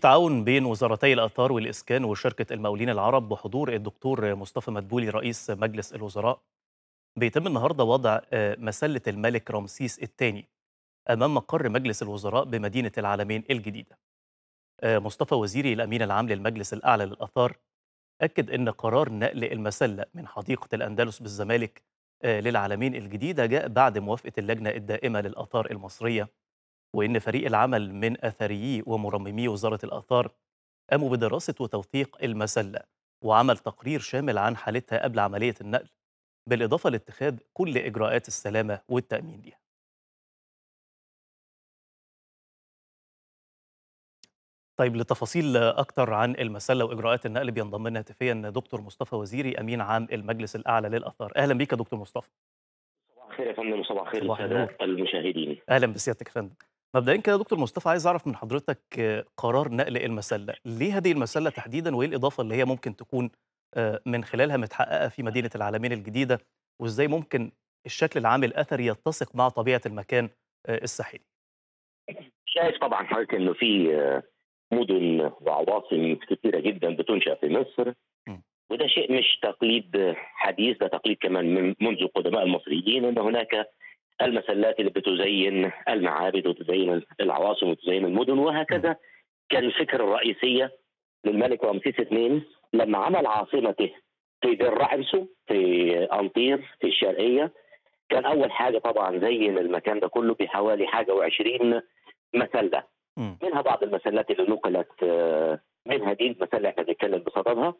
تعاون بين وزارتي الآثار والإسكان وشركة المقاولين العرب بحضور الدكتور مصطفى مدبولي رئيس مجلس الوزراء بيتم النهارده وضع آه، مسلة الملك رمسيس الثاني أمام مقر مجلس الوزراء بمدينة العالمين الجديدة. آه، مصطفى وزيري الأمين العام للمجلس الأعلى للآثار أكد أن قرار نقل المسلة من حديقة الأندلس بالزمالك آه، للعالمين الجديدة جاء بعد موافقة اللجنة الدائمة للآثار المصرية وإن فريق العمل من أثريي ومرممي وزارة الآثار قاموا بدراسة وتوثيق المسلة وعمل تقرير شامل عن حالتها قبل عملية النقل بالإضافة لاتخاذ كل إجراءات السلامة والتأمين ليها. طيب لتفاصيل أكتر عن المسلة وإجراءات النقل بينضم لنا هاتفيا دكتور مصطفى وزيري أمين عام المجلس الأعلى للآثار. أهلا بيك يا دكتور مصطفى. صباح الخير يا فندم وصباح الخير للسادة. المشاهدين. أهلا بسيادتك يا فندم. مبدئيا كده يا دكتور مصطفى عايز أعرف من حضرتك قرار نقل المسلة ليه هذه المسلة تحديدا وإيه الإضافة اللي هي ممكن تكون آه، من خلالها متحققة في مدينة العالمين الجديدة وإزاي ممكن الشكل العام الأثري يتسق مع طبيعة المكان آه، الساحلي شايف طبعا حضرتك إنه في آه، مدن وعواصم كثيره جدا بتنشأ في مصر. وده شيء مش تقليد حديث ده تقليد كمان من منذ قدماء المصريين إن هناك المسلات اللي بتزين المعابد وتزين العواصم وتزين المدن وهكذا. كان الفكرة الرئيسية للملك رمسيس اثنين لما عمل عاصمته في دير رعمسو في أنطير في الشرقية كان أول حاجة طبعا زين المكان ده كله بحوالي حاجة وعشرين مسله مم. منها بعض المسلات اللي نقلت آه، منها دي المسله إحنا بنتكلم بصددها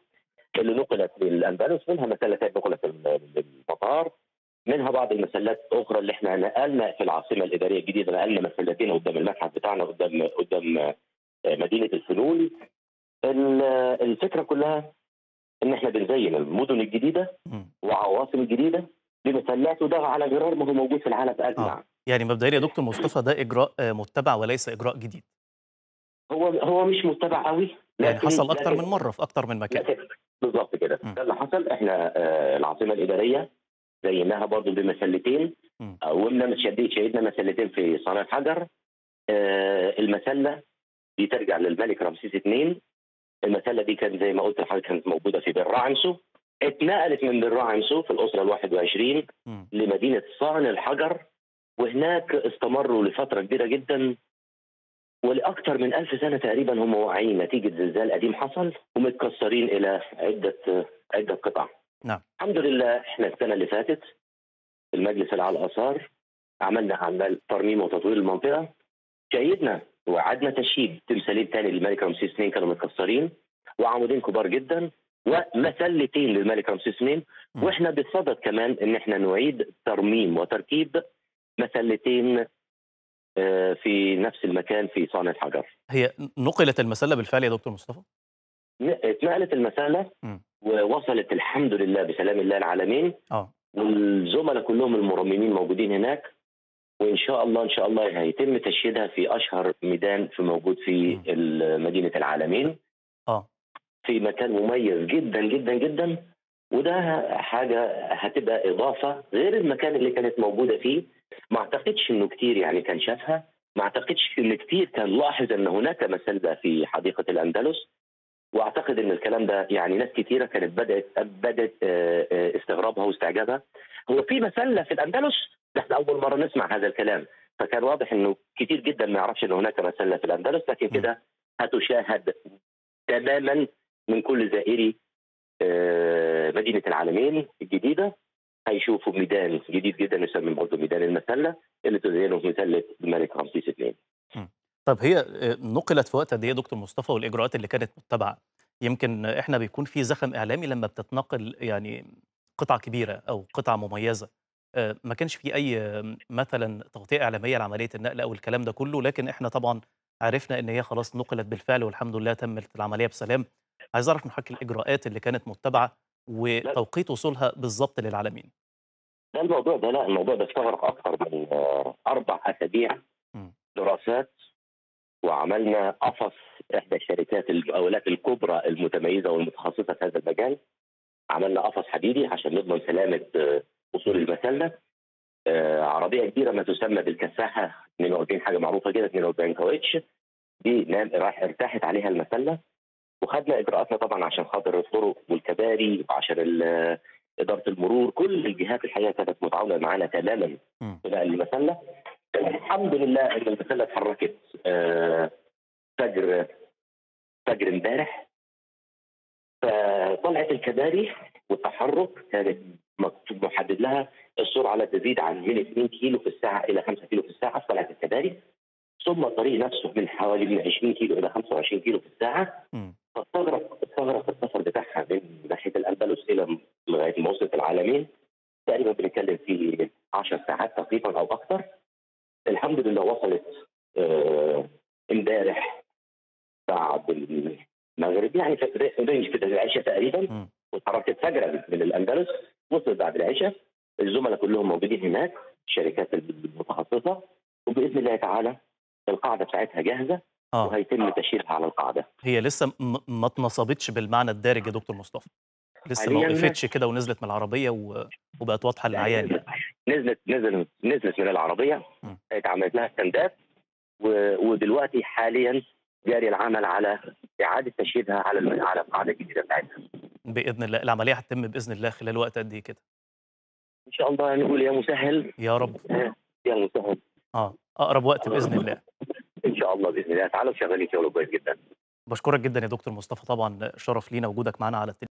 اللي نقلت للأندلس منها مسلتين نقلت لل- للمطار. منها بعض المسلات الاخرى اللي إحنا نقلنا في العاصمة الإدارية الجديدة نقلنا مسلتين قدام المتحف بتاعنا قدام قدام آه، مدينة الفنون ال- الفكرة كلها إن إحنا بنزين المدن الجديدة. وعواصم الجديده بمسلات وده على غرار ما هو موجود في العالم اجمع آه. يعني مبدئيا يا دكتور مصطفى ده إجراء آه، متبع وليس إجراء جديد هو هو مش متبع قوي يعني حصل لكن- من مرة في أكتر من مكان بالظبط كده. ده اللي حصل إحنا آه، العاصمة الإدارية زيناها برضه بمسلتين م. قومنا متشدد شهدنا مسلتين في صنع الحجر آه، المسلة دي ترجع للملك رمسيس اثنين المسلة دي كان زي ما قلت لحضرتك كانت موجودة في بير رعنسو اتنقلت من بير رعنسو في الأسرة ال 21 مم. لمدينة صان الحجر وهناك استمروا لفترة كبيرة جدا ولأكثر من ألف سنة تقريبا هم واقعين نتيجة زلزال قديم حصل ومتكسرين إلى عدة عدة قطع. نعم. الحمد لله إحنا السنة اللي فاتت المجلس العام الاثار عملنا اعمال ترميم وتطوير المنطقة شيدنا وعدنا تشييد تمثالين تاني للملك رمسيس اثنين كانوا متكسرين وعمودين كبار جدا ومسلتين للملك رمسيس اثنين. وإحنا بصدد كمان إن إحنا نعيد ترميم وتركيب مسلتين آه، في نفس المكان في صانع الحجر. هي نقلت المسلة بالفعل يا دكتور مصطفى اتنقلت المسألة مم. ووصلت الحمد لله بسلام الله العالمين. آه. والزملاء كلهم المرممين موجودين هناك وإن شاء الله إن شاء الله هيتم تشييدها في أشهر ميدان في موجود في مدينة العالمين. آه. في مكان مميز جدا جدا جدا وده حاجة هتبقى إضافة غير المكان اللي كانت موجودة فيه. ما أعتقدش إنه كتير يعني كان شافها. ما أعتقدش إن كتير كان لاحظ إن هناك مسله في حديقة الأندلس. واعتقد إن الكلام ده يعني ناس كتيرة كانت بدات بدأت آه، آه، استغرابها واستعجابها. هو في مسله في الأندلس؟ ده إحنا أول مرة نسمع هذا الكلام. فكان واضح إنه كتير جدا ما يعرفش إن هناك مسله في الأندلس لكن. كده هتشاهد تماما من كل زائري آه، مدينة العالمين الجديدة. هيشوفوا ميدان جديد جدا يسمى برضه ميدان المسله اللي تزينه مسله الملك رمسيس اثنين. طب هي نقلت في وقت قد إيه دكتور مصطفى والإجراءات اللي كانت متبعه يمكن إحنا بيكون في زخم إعلامي لما بتتنقل يعني قطعه كبيرة أو قطعه مميزة. آه، ما كانش في أي مثلا تغطية إعلامية لعملية النقل أو الكلام ده كله لكن إحنا طبعا عرفنا إن هي خلاص نقلت بالفعل والحمد لله تمت العملية بسلام. عايز أعرف من حضرتك الإجراءات اللي كانت متبعة وتوقيت وصولها بالظبط للعالمين. ده الموضوع ده لا الموضوع ده استغرق أكثر من آه، أربع أسابيع مم. دراسات وعملنا قفص إحدى الشركات المقاولات الكبرى المتميزة والمتخصصة في هذا المجال. عملنا قفص حديدي عشان نضمن سلامة آه، وصول المسلة. آه، عربية كبيرة ما تسمى بالكساحة 42 حاجة معروفة كده 42 كاوتش. دي نام راح ارتاحت عليها المسلة. وخدنا إجراءاتنا طبعا عشان خاطر الطرق والكباري وعشان ال- إدارة المرور. كل الجهات الحقيقة كانت متعاونة معانا تماما. في المسلة. الحمد لله إن المسلة اتحركت. آه، فجر فجر امبارح. فطلعت الكباري والتحرك كانت مكتوب محدد لها السرعة لا تزيد عن من 2 كيلو في الساعة إلى 5 كيلو في الساعة طلعت الكباري. ثم الطريق نفسه من حوالي من 20 كيلو إلى 25 كيلو في الساعة. فاستغرق استغرق السفر بتاعها من ناحية الأندلس إلى لغاية ما وصلت العالمين. تقريبا بنتكلم في 10 ساعات تقريبا أو أكثر. الحمد لله وصلت آه، امبارح بعد المغرب يعني في range كده العشاء تقريبا. واتحركت فجرا من الأندلس وصلت بعد العشاء. الزملاء كلهم موجودين هناك الشركات المتخصصة. وبإذن الله تعالى القاعدة بتاعتها جاهزة. آه. وهيتم تشييرها على القاعدة. هي لسه ما اتنصبتش بالمعنى الدارج يا دكتور مصطفى. لسه ما وقفتش كده ونزلت من العربية و... وبقت واضحة للعيان يعني. نزلت نزلت نزلت من العربية. م. اتعملت لها stand ات. ودلوقتي حاليا جاري العمل على إعادة تشييدها على على القاعدة الجديدة بتاعتها. بإذن الله. العملية هتتم بإذن الله خلال وقت قد إيه كده؟ إن شاء الله نقول يا مسهل. يا رب. يا مسهل. آه أقرب وقت بإذن الله. إن شاء الله بإذن الله. تعالى وشغالين شغل كويس جدا. بشكرك جدا يا دكتور مصطفى. طبعا شرف لينا وجودك معانا على التليفون.